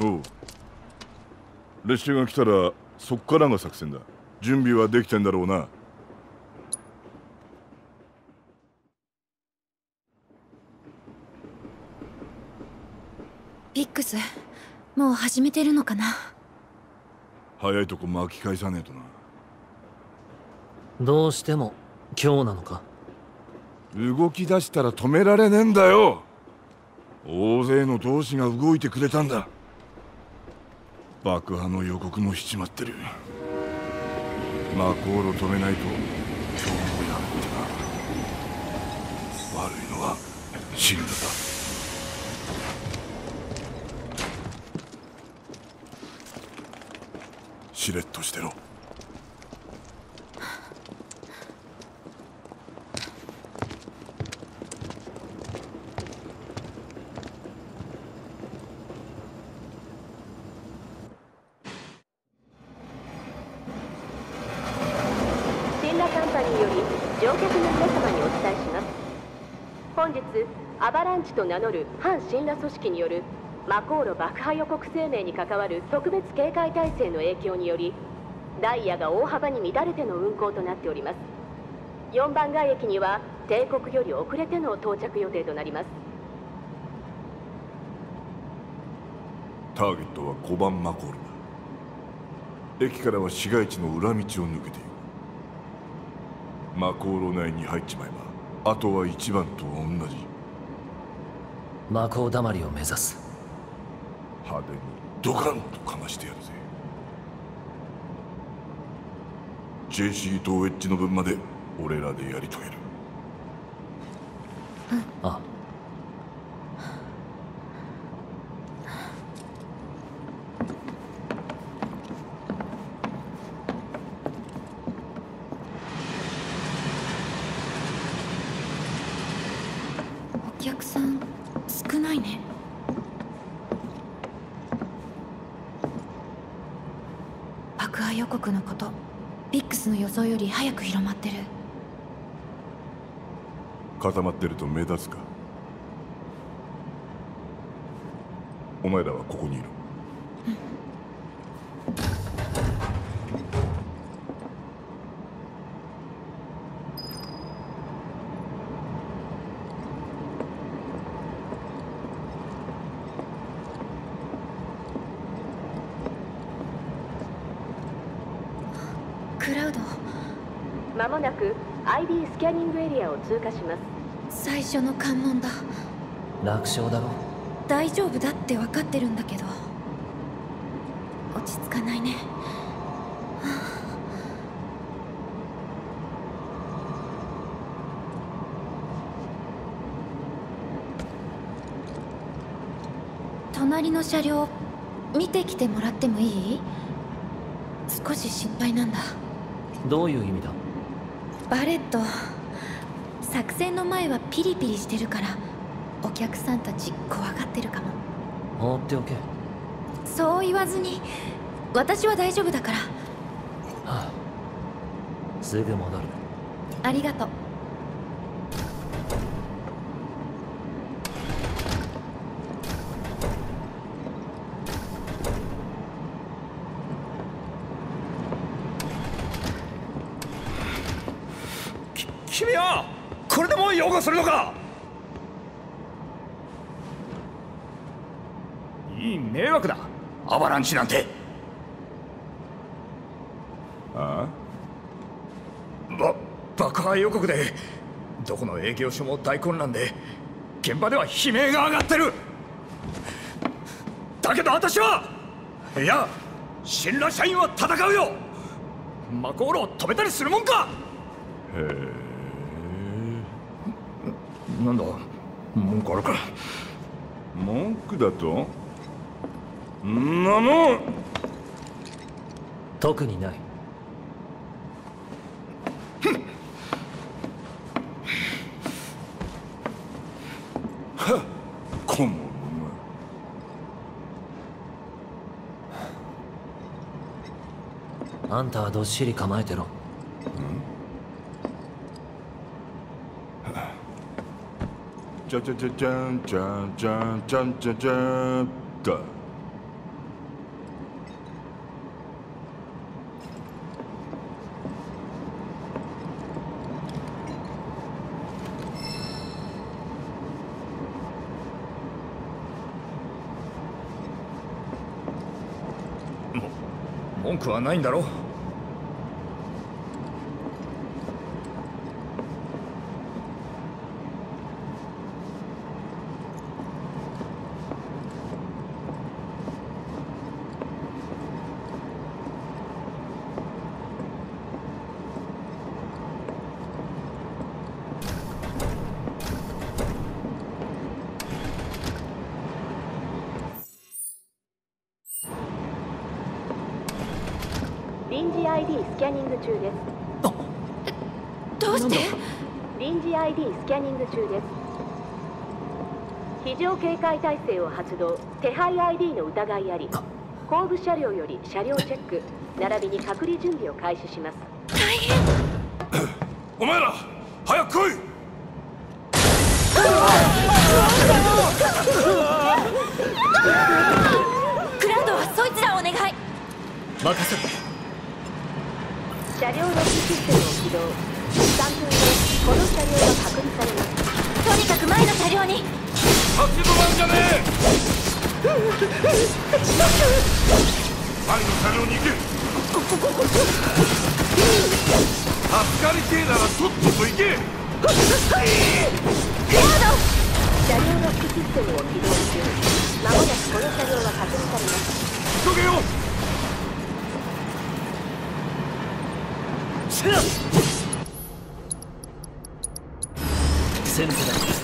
おう列車が来たらそっからが作戦だ。準備はできてんだろうな。ピックスもう始めてるのかな？早いとこ巻き返さねえとな。どうしても今日なのか？動き出したら止められねえんだよ。大勢の同志が動いてくれたんだ爆破の予告もしちまってる。魔航路止めないと今日もやめてな悪いのはシルダだ。しれっとしてろシンラカンパニーより乗客の皆様にお伝えします本日アバランチと名乗る反神羅組織によるマコーロ爆破予告声明に関わる特別警戒態勢の影響によりダイヤが大幅に乱れての運行となっております。4番街駅には帝国より遅れての到着予定となります。ターゲットは5番マコールだ。駅からは市街地の裏道を抜けているマコール内に入っちまえばあとは1番と同じ。魔法だまりを目指す。派手にドカンとかましてやるぜ。JC とウェッジの分まで俺らでやり遂げる。あお客さん少ないね爆破予告のことビックスの予想より早く広まってる。固まってると目立つか。お前らはここにいるクラウドまもなく ID スキャニングエリアを通過します。最初の関門だ。楽勝だろ。大丈夫だって分かってるんだけど。落ち着かないね。隣の車両見てきてもらってもいい？少し心配なんだ。どういう意味だ？バレット作戦の前はピリピリしてるからお客さんたち怖がってるかも。放っておけ、はそう言わずに私は大丈夫だから。あ、すぐ戻る。ありがとう君はこれでも擁護するのか？いい迷惑だ。アバランチなんて。あば爆破予告でどこの営業所も大混乱で現場では悲鳴が上がってる。だけど私はいや新羅社員は戦うよ。マコールを止めたりするもんか。へえなんだ？文句あるか？文句だと？んなもん特にない。こんあんたはどっしり構えてろじゃじゃじゃじゃんじゃんじゃんじゃんじゃんじゃんだ文句はないんだろ戒態勢を発動手配 ID の疑いあり後部車両より車両チェック並びに隔離準備を開始します。大変。お前ら早く来い！クラウドはそいつらお願い。任せろ。車両ロックシステムを起動。3分後この車両が隔離されます。とにかく前の車両に立ち止まんじゃねえ前の車両に行け助かりてえならとっとと行け車両ロックシステムを起動中まもなくこの車両が確認されます急げよ先生だ。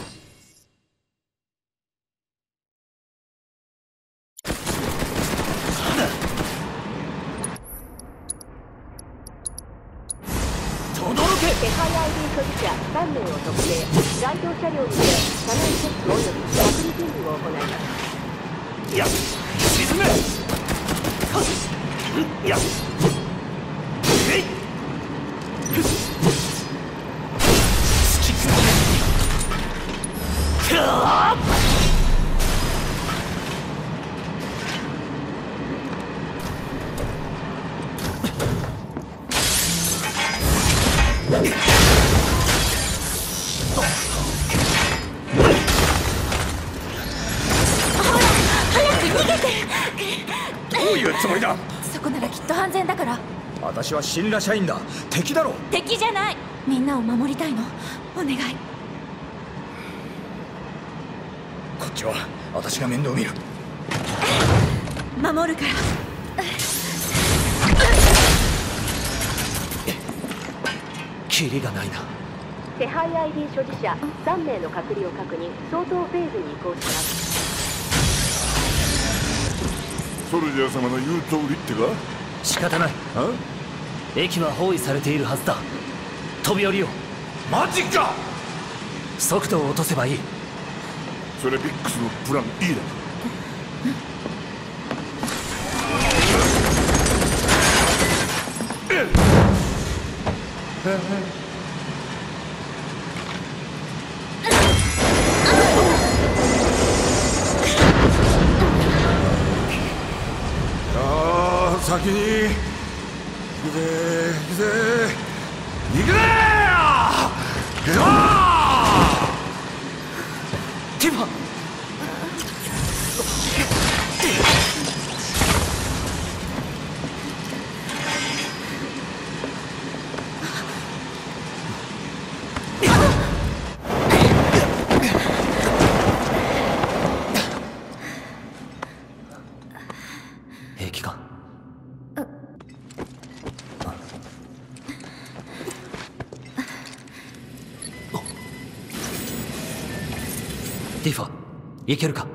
私は神羅社員だ。敵だろ。敵じゃない。みんなを守りたいの。お願い。こっちは私が面倒見る。守るから。キリがないな。手配 ID 所持者3名の隔離を確認。相当フェーズに移行します。ソルジャー様の言う通りってか？仕方ない。あ？駅は包囲されているはずだ。飛び降りよう。マジか！速度を落とせばいい。それビックスのプラン E だ。ああ先に行くぜ行くぜ行くぜいけるか？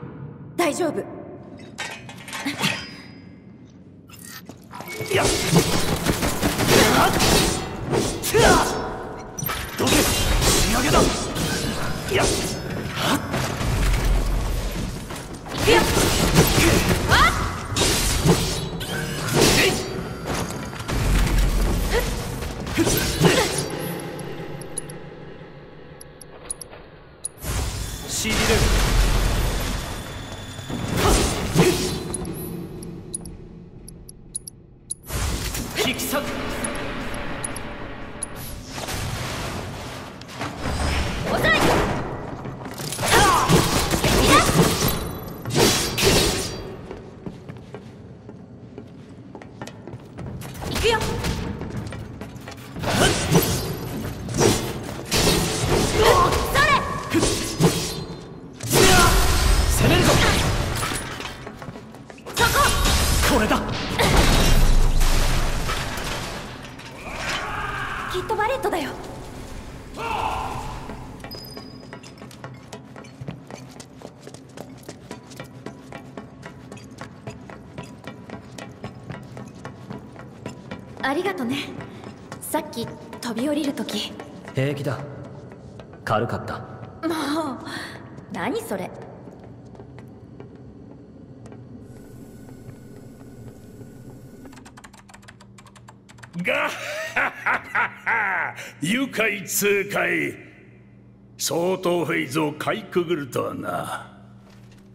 りがとね。さっき飛び降りるとき平気だ。軽かった。もう何それ。が愉快痛快。相当フェイズをかいくぐるとはな。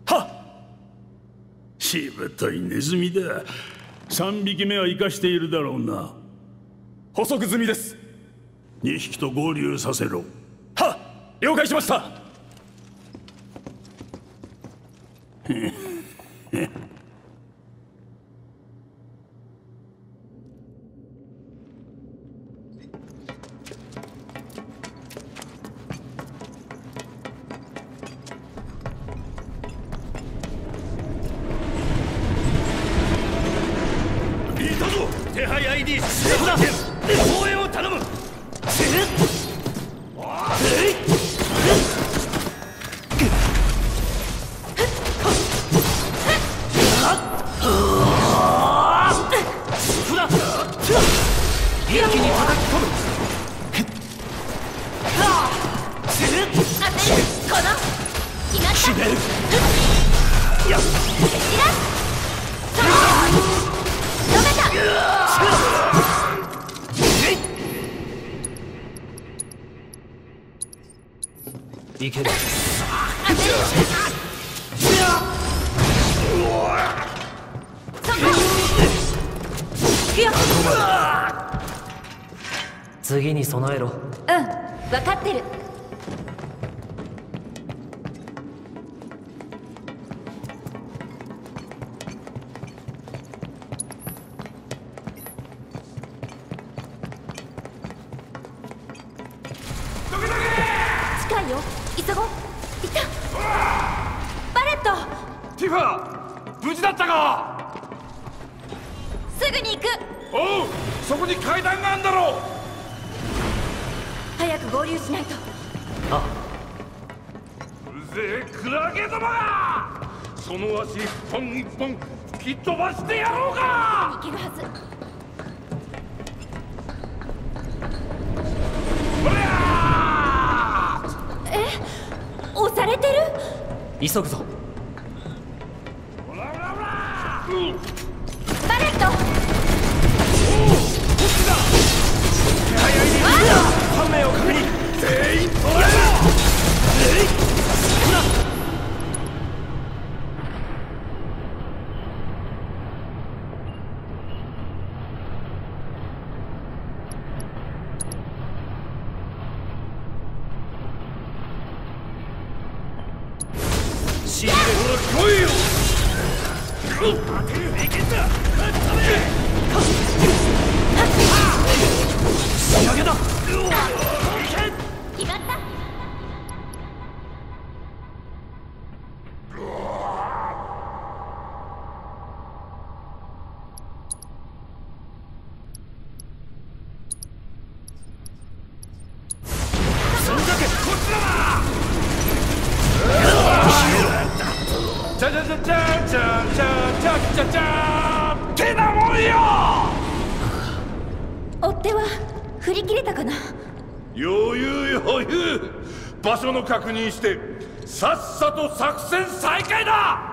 はっ。しぶといネズミだ3匹目は生かしているだろうな。補足済みです。2匹と合流させろ。はっ！了解しました いける。次に備えろ。うん分かってる吹き飛ばしてやろうか！行けるはず。押されてる？急ぐぞ。ほらほらほら！うん認してさっさと作戦再開だ！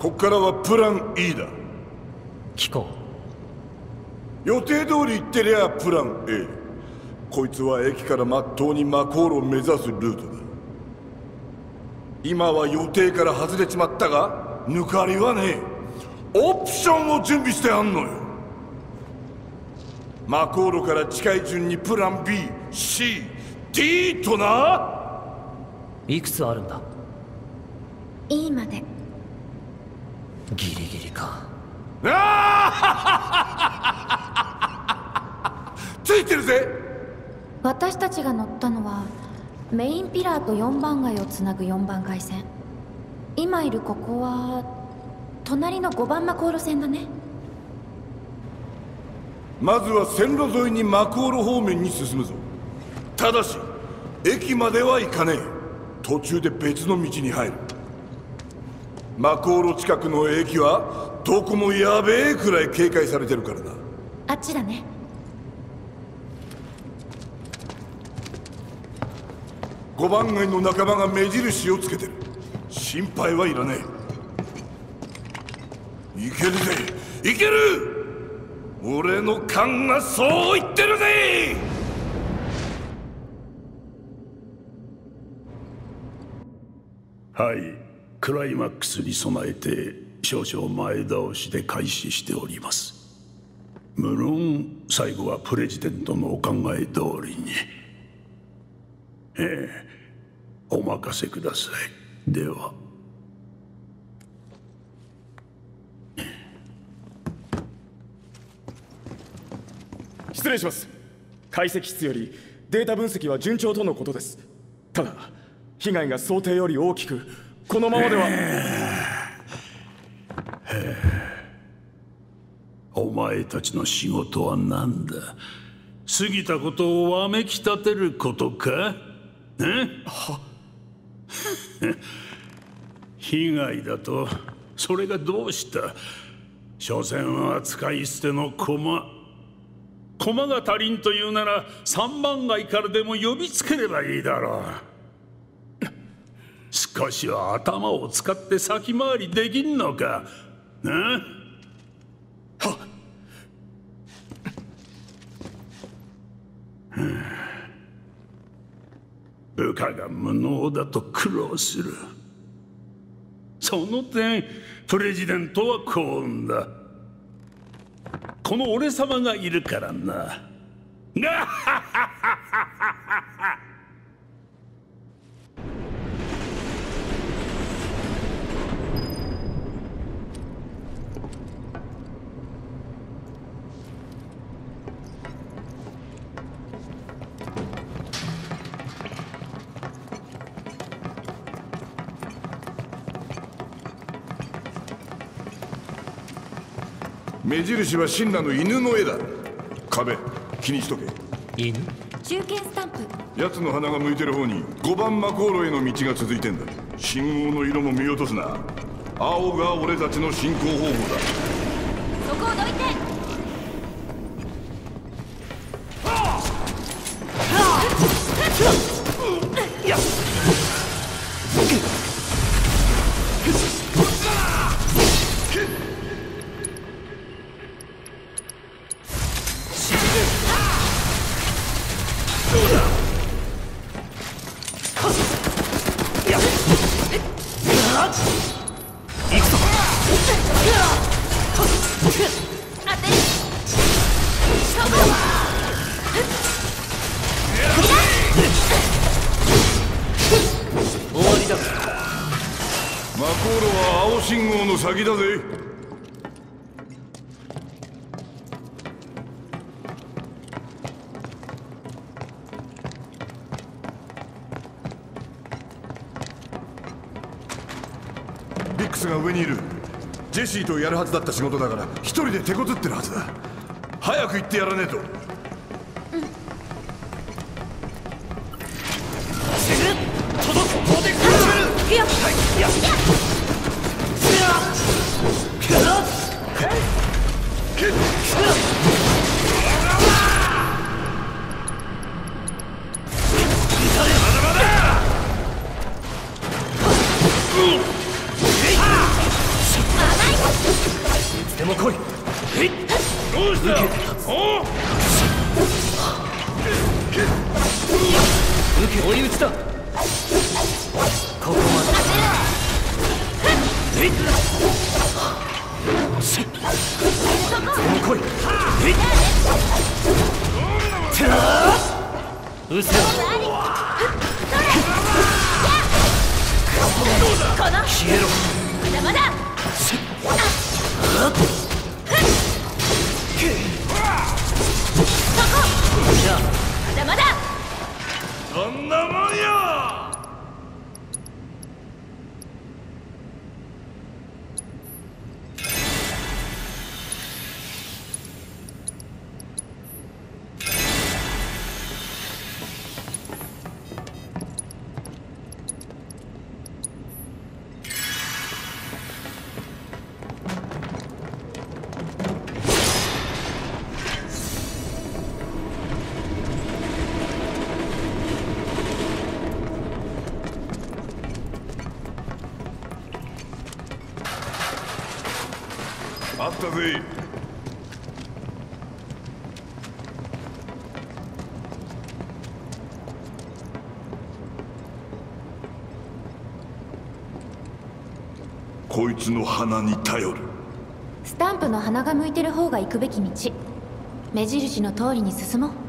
こっからはプラン E だ。聞こ予定通り行ってりゃプラン A こいつは駅からまっとうにマコールを目指すルートだ。今は予定から外れちまったが抜かりはねえ。オプションを準備してあんのよ。マコールから近い順にプラン BCD とな。ういくつあるんだ？E まで。ギリギリか。ついてるぜ。私たちが乗ったのはメインピラーと4番街をつなぐ4番街線。今いるここは隣の5番マコール線だね。まずは線路沿いにマコール方面に進むぞ。ただし駅までは行かねえ途中で別の道に入る。マコーロ近くの駅はどこもやべえくらい警戒されてるからな。あっちだね。五番街の仲間が目印をつけてる。心配はいらねえ。いけるぜ。いける。俺の勘がそう言ってるぜはい。クライマックスに備えて少々前倒しで開始しております。無論最後はプレジデントのお考え通りに。ええ。お任せください。では。失礼します。解析室よりデータ分析は順調とのことです。ただ被害が想定より大きくこのままでは。お前たちの仕事は何だ？過ぎたことをわめき立てることか？え？は被害だと？それがどうした？所詮は使い捨ての駒。駒が足りんというなら三番街からでも呼びつければいいだろう少しは頭を使って先回りできんのか。な部下が無能だと苦労する。その点プレジデントは幸運だ。この俺様がいるからな。ガッハッハハハハ目印は神羅の犬の絵だ。壁気にしとけ。犬？中堅スタンプ。奴の鼻が向いてる方に5番マコーロへの道が続いてんだ。信号の色も見落とすな。青が俺たちの進行方向だ先だぜ。ビックスが上にいる。ジェシーとやるはずだった仕事だから一人で手こずってるはずだ。早く行ってやらねえと。行く。よでも来いどうしたおう受け追い打ちだここまでえいでも来いえいてらーうせこの。消えろ。まだまだ。じゃあまだまだそんなもんよあったぜ。こいつの鼻に頼る。スタンプの鼻が向いてる方が行くべき道。目印の通りに進もう。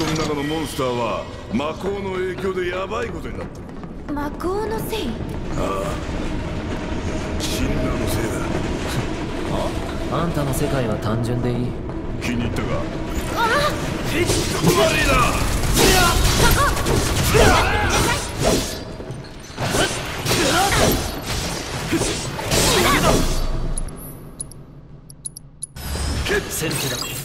トの中のモンスターは魔法の影響でヤバいことになってる。魔法のせい？シンナーのせいだ。あんたの世界は単純でいい。気に入ったか？先手だ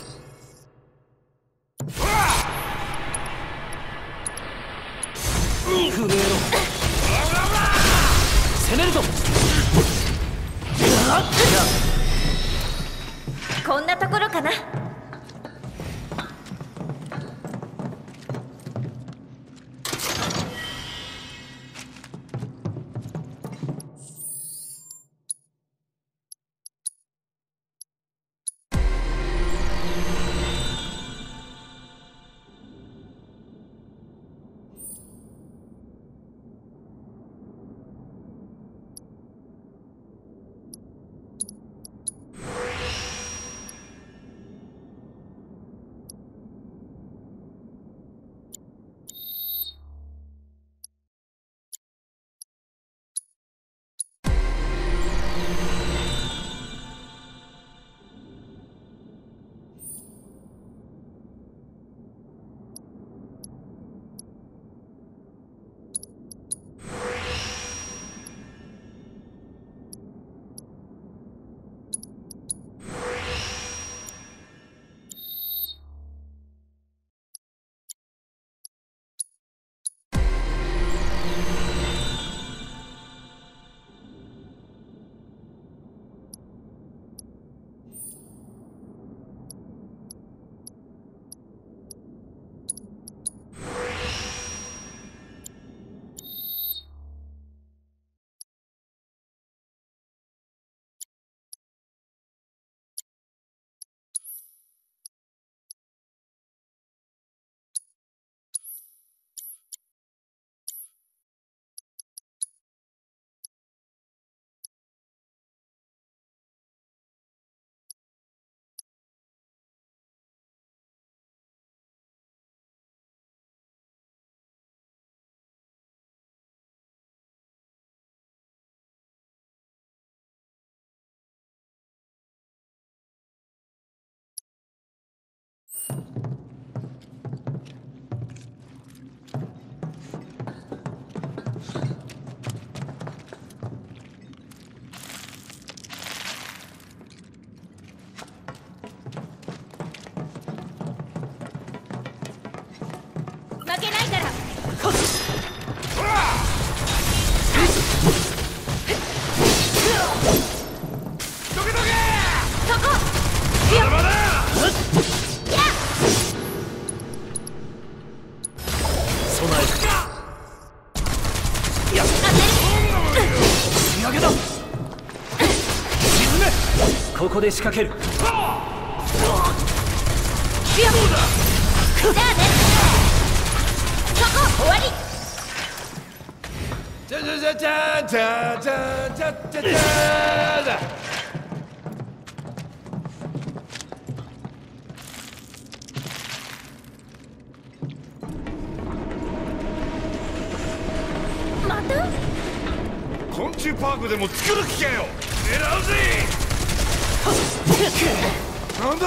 ここで仕掛ける。じゃあね。そこ終わり。じゃじゃじゃじゃじゃじゃじゃじゃじゃ。また？昆虫パークでも作る気かよ。狙うぜなん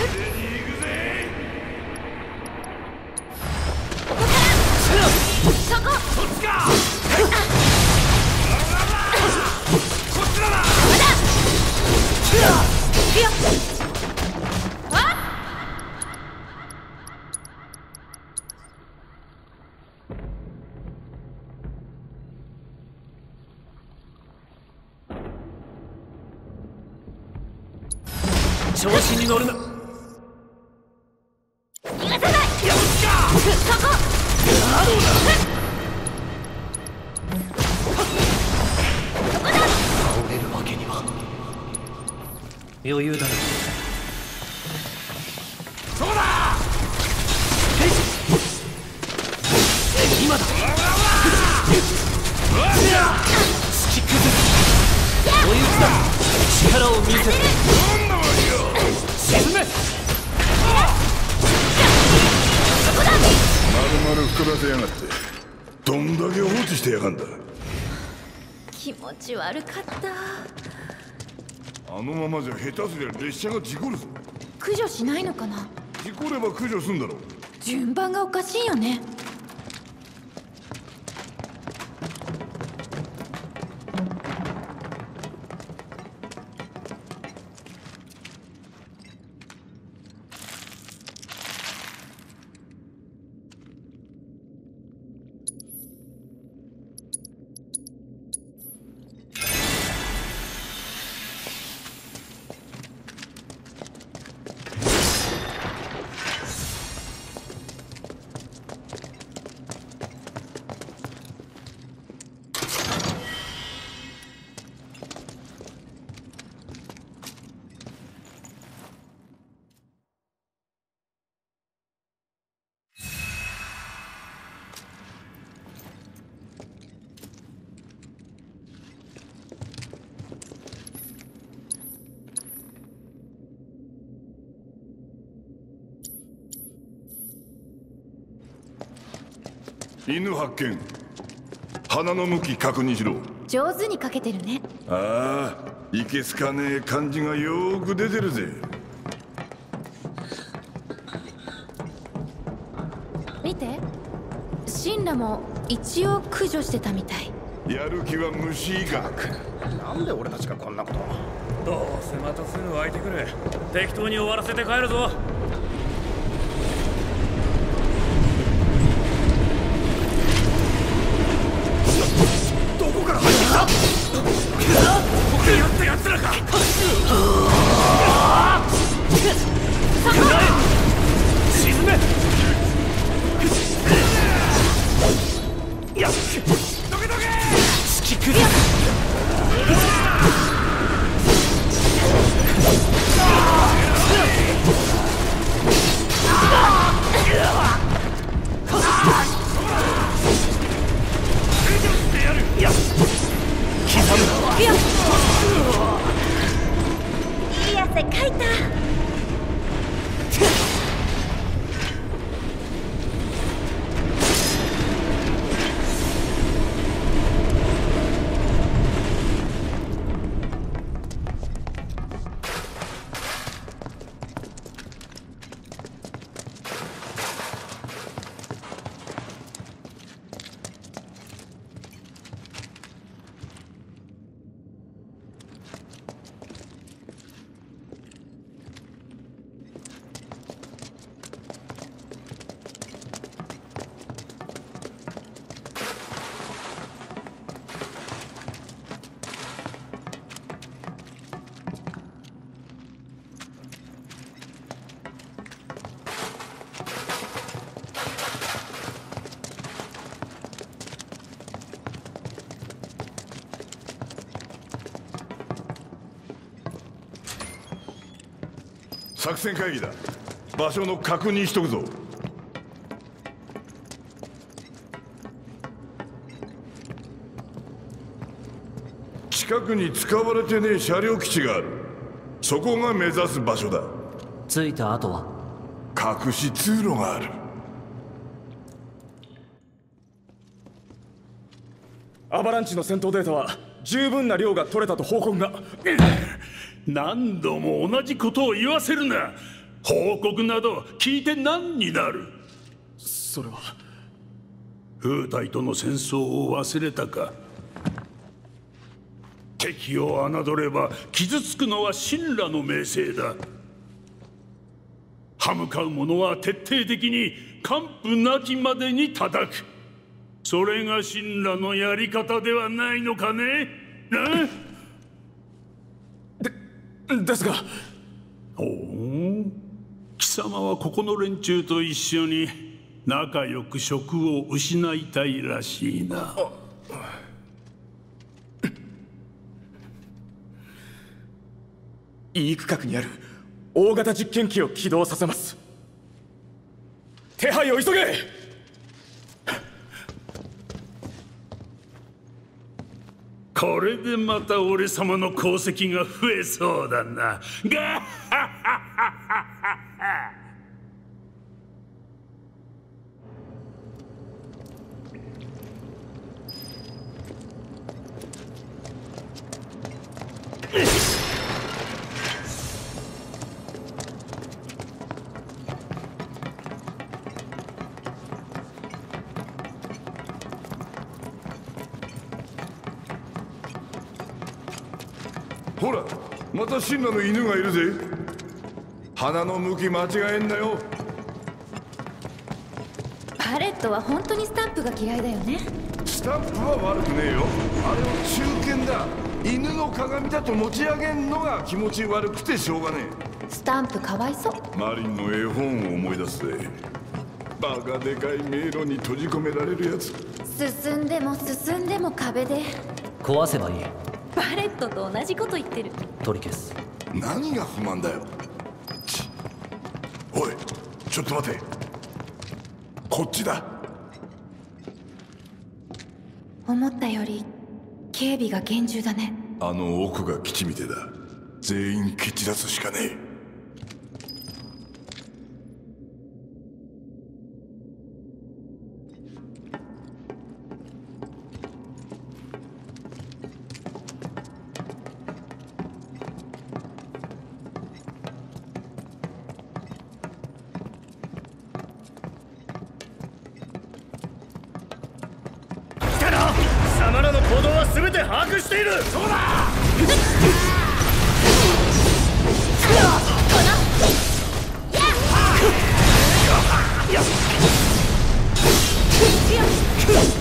Yeah. すりゃ列車が事故るぞ。駆除しないのかな？事故れば駆除すんだろ順番がおかしいよね犬発見。鼻の向き確認しろ。上手にかけてるね。ああいけすかねえ感じがよーく出てるぜ。見て。シンラも一応駆除してたみたい。やる気は虫以下。なんで俺たちがこんなことどうせまたすぐ湧いてくる。適当に終わらせて帰るぞ沈汗かいた。作戦会議だ。場所の確認しとくぞ。近くに使われてねえ車両基地がある。そこが目指す場所だ。着いた後は？隠し通路がある。アバランチの戦闘データは？十分な量が取れたと報告が。何度も同じことを言わせるな。報告など聞いて何になる？それは。風体との戦争を忘れたか。敵を侮れば傷つくのは神羅の名声だ。歯向かう者は徹底的に完膚なきまでに叩くそれが神羅のやり方ではないのかね？でですが。おお貴様はここの連中と一緒に仲良く職を失いたいらしいな。いい区画にある大型実験機を起動させます。手配を急げこれでまた俺様の功績が増えそうだな。ガッハッハッハッハッハッまた神羅の犬がいるぜ。鼻の向き間違えんなよ。パレットは本当にスタンプが嫌いだよね。スタンプは悪くねえよ。あれは中堅だ。犬の鏡だと持ち上げんのが気持ち悪くてしょうがねスタンプかわいそう。えマリンの絵本を思い出すぜ。バカでかい迷路に閉じ込められるやつ。進んでも進んでも壁で。壊せばいい。パレットと同じこと言ってる取り消す何が不満だよ。ちおいちょっと待て。こっちだ。思ったより警備が厳重だね。あの奥が基地みてだ。全員蹴散らすしかねえ行動は全て把握している。そうだ。動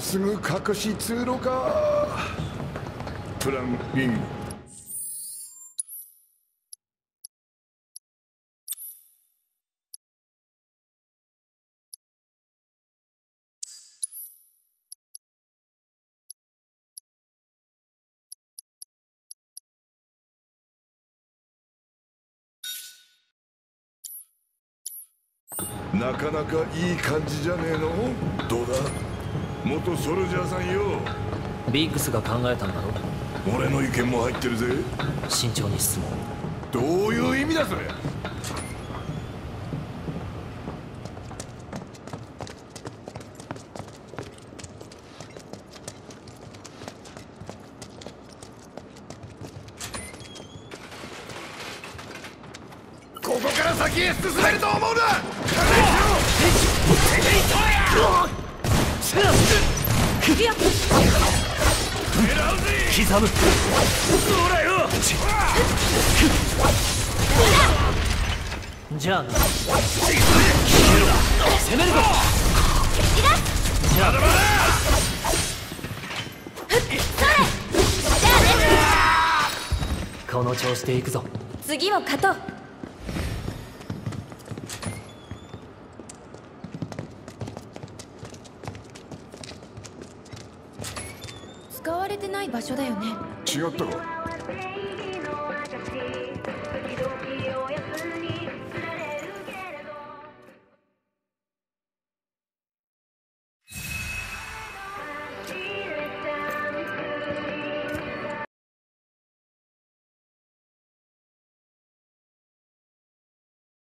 すぐ隠し通路か。プラン B なかなかいい感じじゃねえの？どうだ？元ソルジャーさんよ。ビッグスが考えたんだろ？俺の意見も入ってるぜ。慎重に進もうどういう意味だそれ。ここから先へ進めると思うな刻むじゃあな攻めるぞじゃあこの調子でいくぞ。次を勝とう使われてない場所だよね。違ったか？